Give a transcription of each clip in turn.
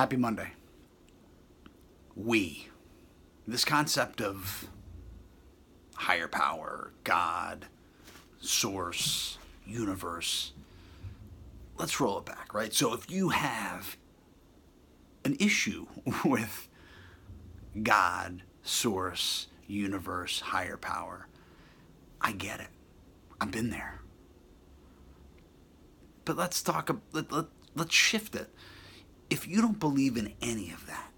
Happy Monday. We. This concept of higher power, God, source, universe. Let's roll it back, right? So if you have an issue with God, source, universe, higher power, I get it. I've been there. But let's talk, let, let, let's shift it. If you don't believe in any of that,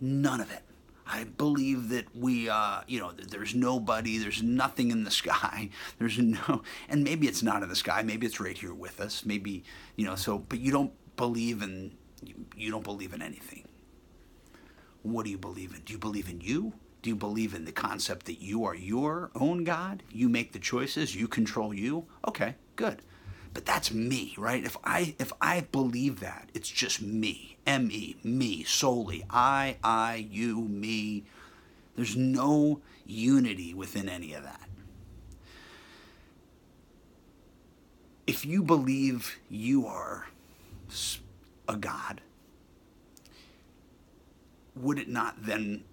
none of it, I believe that we, uh, you know, there's nobody, there's nothing in the sky, there's no, and maybe it's not in the sky, maybe it's right here with us, maybe, you know, so, but you don't believe in, you don't believe in anything. What do you believe in? Do you believe in you? Do you believe in the concept that you are your own God? You make the choices, you control you? Okay, good. But that's me, right? If I if I believe that, it's just me. M E, me solely. I, I, you, me. There's no unity within any of that. If you believe you are a God, would it not then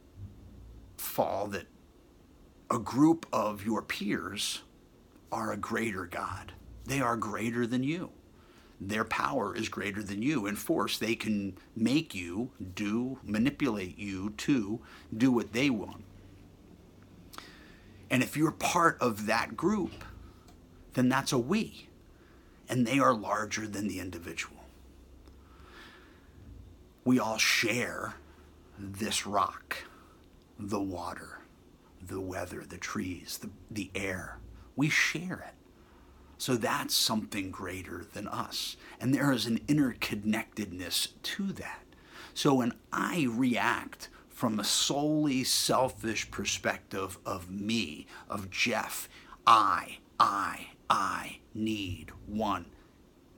fall that a group of your peers are a greater God? They are greater than you. Their power is greater than you. In force, they can make you do, manipulate you to do what they want. And if you're part of that group, then that's a we. And they are larger than the individual. We all share this rock, the water, the weather, the trees, the, the air. We share it. So that's something greater than us. And there is an interconnectedness to that. So when I react from a solely selfish perspective of me, of Jeff, I, I, I need, one,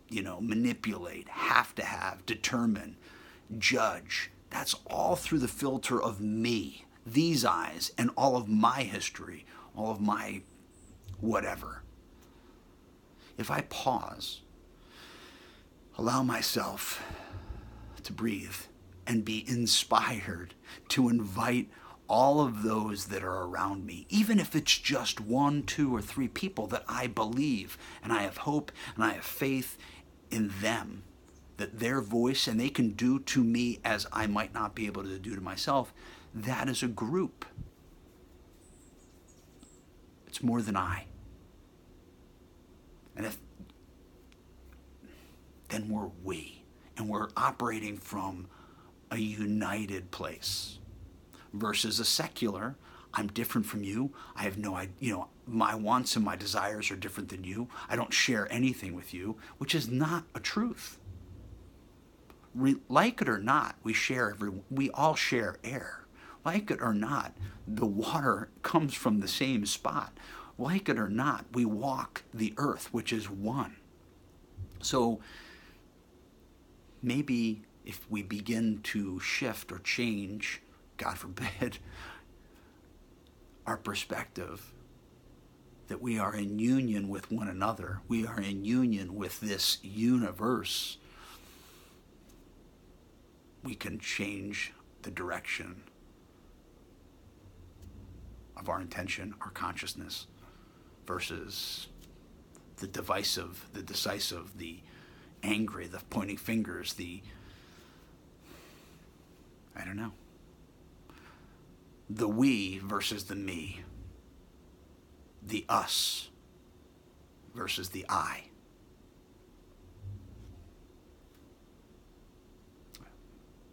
you know, manipulate, have to have, determine, judge. That's all through the filter of me, these eyes, and all of my history, all of my whatever if I pause, allow myself to breathe and be inspired to invite all of those that are around me, even if it's just one, two, or three people that I believe and I have hope and I have faith in them, that their voice and they can do to me as I might not be able to do to myself, that is a group. It's more than I. And if then we're we. And we're operating from a united place versus a secular, I'm different from you. I have no idea, you know, my wants and my desires are different than you. I don't share anything with you, which is not a truth. Re- like it or not, we share every, we all share air. Like it or not, the water comes from the same spot like it or not, we walk the earth, which is one. So maybe if we begin to shift or change, God forbid, our perspective, that we are in union with one another, we are in union with this universe, we can change the direction of our intention, our consciousness versus the divisive, the decisive, the angry, the pointing fingers, the I don't know. The we versus the me. The us versus the I.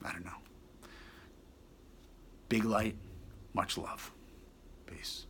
I don't know. Big light, much love. Peace.